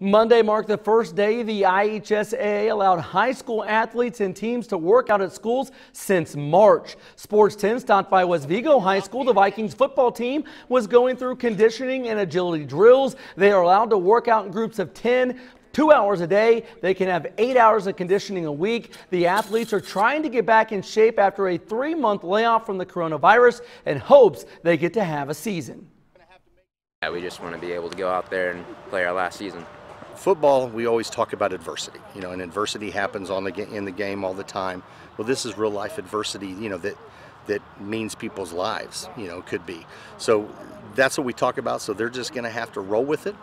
Monday marked the first day the IHSAA allowed high school athletes and teams to work out at schools since March. Sports 10 stopped by West Vigo High School. The Vikings football team was going through conditioning and agility drills. They are allowed to work out in groups of 10 two hours a day. They can have eight hours of conditioning a week. The athletes are trying to get back in shape after a three month layoff from the coronavirus and hopes they get to have a season. Yeah, we just want to be able to go out there and play our last season football, we always talk about adversity, you know, and adversity happens on the in the game all the time. Well, this is real life adversity, you know, that that means people's lives, you know, could be. So that's what we talk about. So they're just going to have to roll with it.